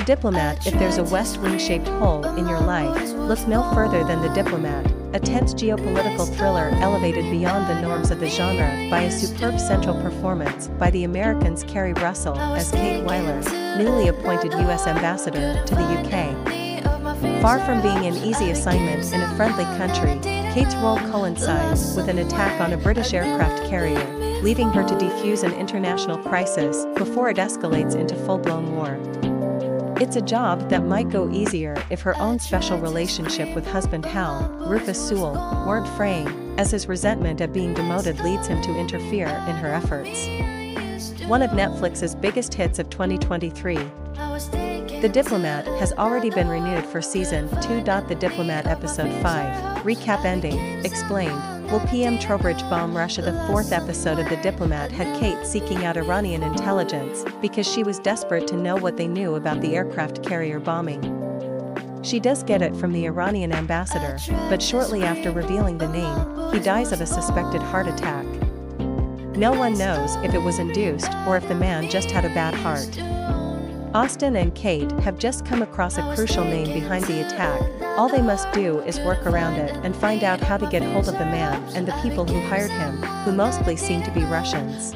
The Diplomat If there's a West Wing shaped hole in your life, look no further than The Diplomat, a tense geopolitical thriller elevated beyond the norms of the genre by a superb central performance by the Americans Keri Russell as Kate Wyler, newly appointed U.S. Ambassador to the UK. Far from being an easy assignment in a friendly country, Kate's role coincides with an attack on a British aircraft carrier, leaving her to defuse an international crisis before it escalates into full-blown war. It's a job that might go easier if her own special relationship with husband Hal, Rufus Sewell, weren't fraying, as his resentment at being demoted leads him to interfere in her efforts. One of Netflix's biggest hits of 2023. The Diplomat has already been renewed for season 2. The Diplomat episode 5, recap ending, explained, Will PM Trowbridge bomb Russia? The fourth episode of The Diplomat had Kate seeking out Iranian intelligence because she was desperate to know what they knew about the aircraft carrier bombing. She does get it from the Iranian ambassador, but shortly after revealing the name, he dies of a suspected heart attack. No one knows if it was induced or if the man just had a bad heart. Austin and Kate have just come across a crucial name behind the attack, all they must do is work around it and find out how to get hold of the man and the people who hired him, who mostly seem to be Russians.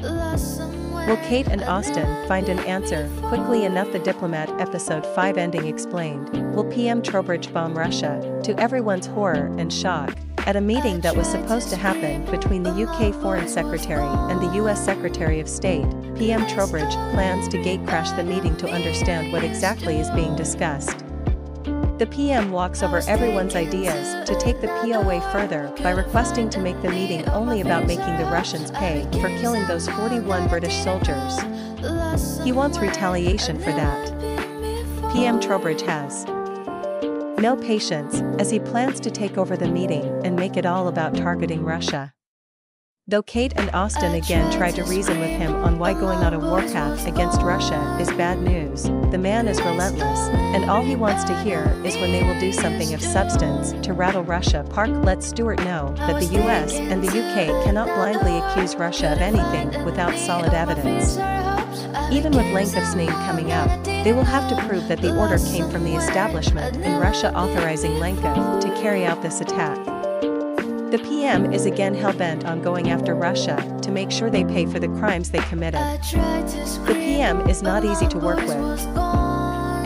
Will Kate and Austin find an answer quickly enough? The Diplomat episode 5 ending explained. Will PM Trowbridge bomb Russia? To everyone's horror and shock, at a meeting that was supposed to happen between the UK Foreign Secretary and the US Secretary of State, PM Trowbridge plans to gatecrash the meeting to understand what exactly is being discussed. The PM walks over everyone's ideas to take the POA further by requesting to make the meeting only about making the Russians pay for killing those 41 British soldiers. He wants retaliation for that. PM Trowbridge has no patience, as he plans to take over the meeting and make it all about targeting Russia. Though Kate and Austin again try to reason with him on why going on a warpath against Russia is bad news, the man is relentless, and all he wants to hear is when they will do something of substance to rattle Russia. Park lets Stuart know that the US and the UK cannot blindly accuse Russia of anything without solid evidence. Even with Lenkov's name coming up, they will have to prove that the order came from the establishment in Russia authorizing Lenkov to carry out this attack. The PM is again hell-bent on going after Russia to make sure they pay for the crimes they committed. The PM is not easy to work with.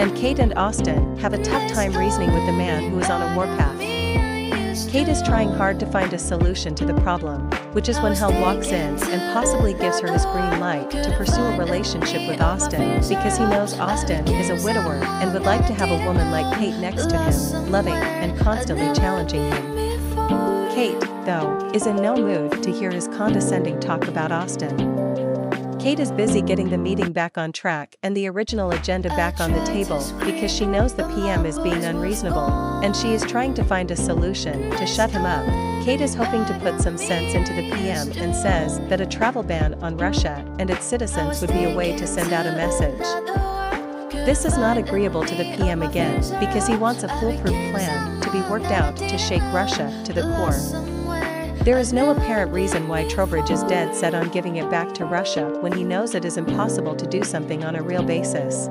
And Kate and Austin have a tough time reasoning with the man who is on a warpath. Kate is trying hard to find a solution to the problem, which is when Hal walks in and possibly gives her his green light to pursue a relationship with Austin because he knows Austin is a widower and would like to have a woman like Kate next to him, loving and constantly challenging him. Kate, though, is in no mood to hear his condescending talk about Austin. Kate is busy getting the meeting back on track and the original agenda back on the table because she knows the PM is being unreasonable, and she is trying to find a solution to shut him up. Kate is hoping to put some sense into the PM and says that a travel ban on Russia and its citizens would be a way to send out a message. This is not agreeable to the PM again because he wants a foolproof plan to be worked out to shake Russia to the core. There is no apparent reason why Trowbridge is dead set on giving it back to Russia when he knows it is impossible to do something on a real basis.